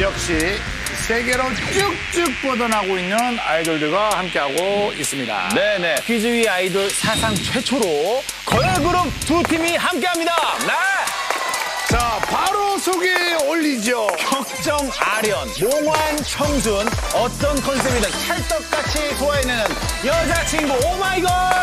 역시 세계로 쭉쭉 뻗어나고 있는 아이돌들과 함께하고 있습니다. 네네. 퀴즈 위 아이돌 사상 최초로 걸그룹 두 팀이 함께합니다. 네. 자, 바로 소개 올리죠. 걱정 아련, 몽환 청순, 어떤 컨셉이든 찰떡같이 소화해내는 여자친구 오마이걸.